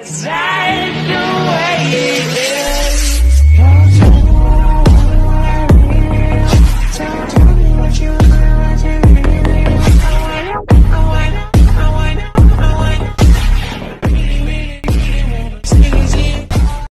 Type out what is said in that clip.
Zach!